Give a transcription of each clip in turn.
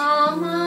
Amen.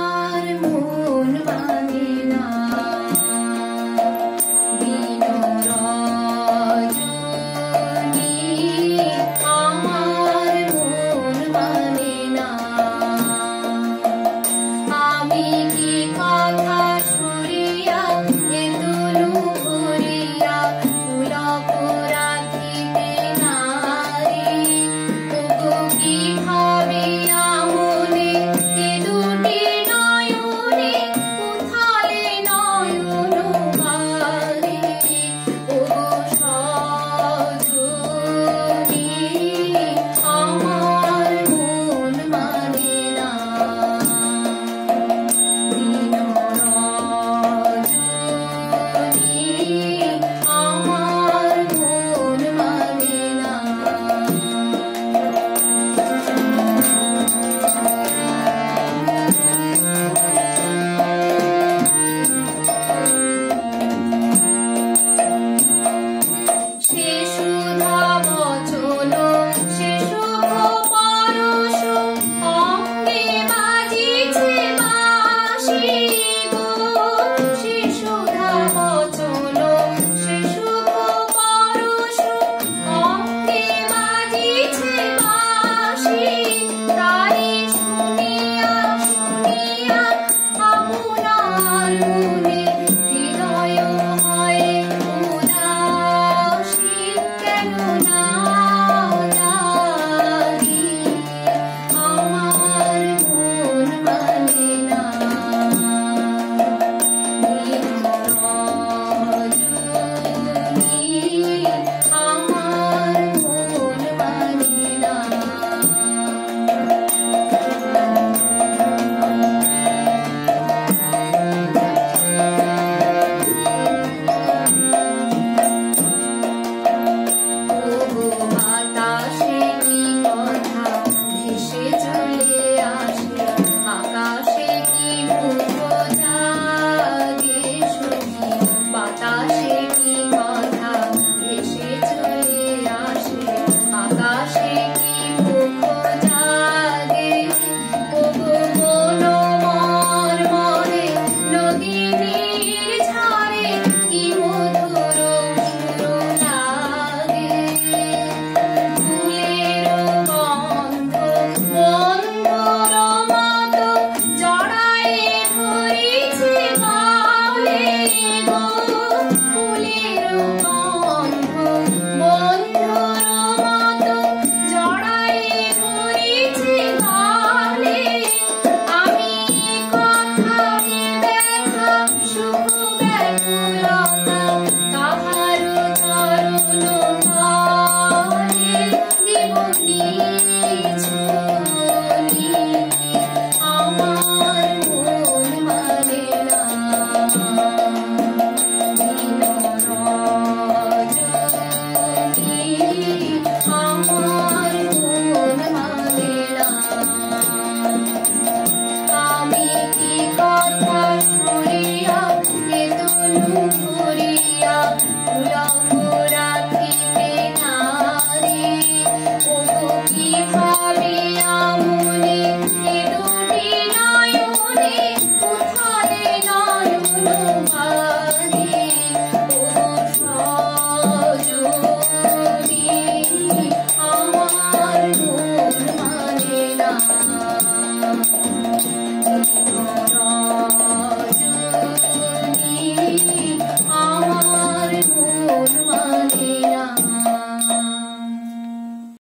me.